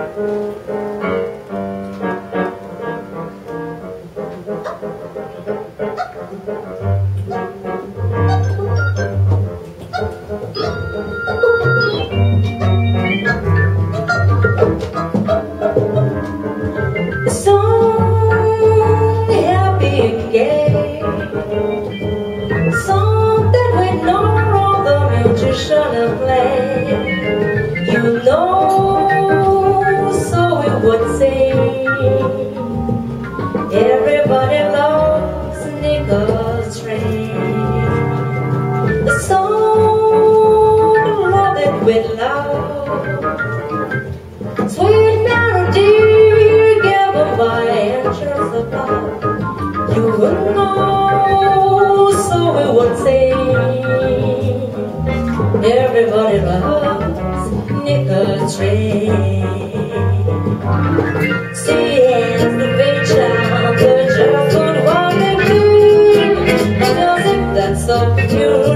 Música song it with love. Sweet melody give a my angels above. You will know, so we will sing. Everybody loves Nica's dream. See.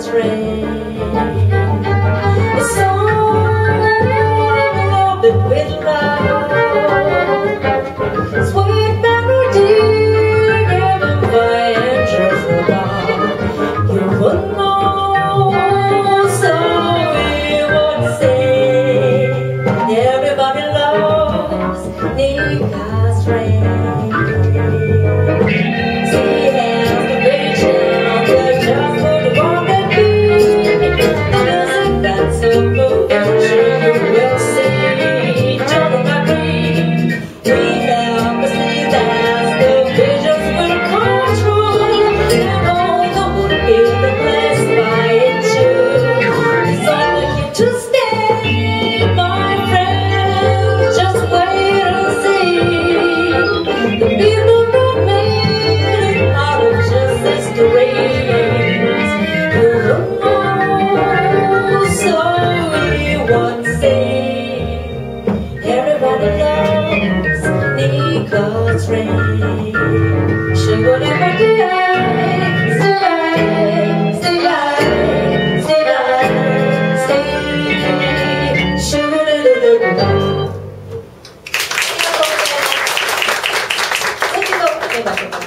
was raised. Muchas gracias.